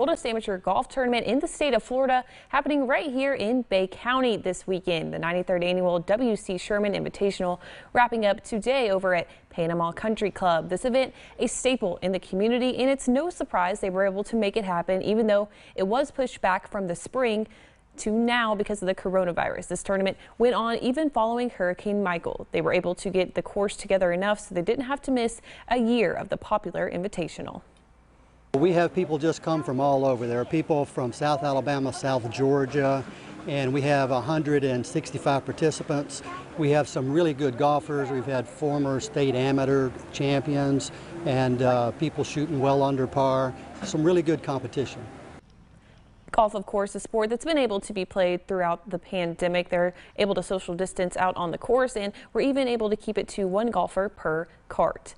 oldest amateur golf tournament in the state of Florida happening right here in Bay County this weekend. The 93rd annual W.C. Sherman Invitational wrapping up today over at Panama Country Club. This event a staple in the community and it's no surprise they were able to make it happen even though it was pushed back from the spring to now because of the coronavirus. This tournament went on even following Hurricane Michael. They were able to get the course together enough so they didn't have to miss a year of the popular invitational. We have people just come from all over. There are people from South Alabama, South Georgia, and we have 165 participants. We have some really good golfers. We've had former state amateur champions and uh, people shooting well under par. Some really good competition. Golf, of course, a sport that's been able to be played throughout the pandemic. They're able to social distance out on the course and we're even able to keep it to one golfer per cart.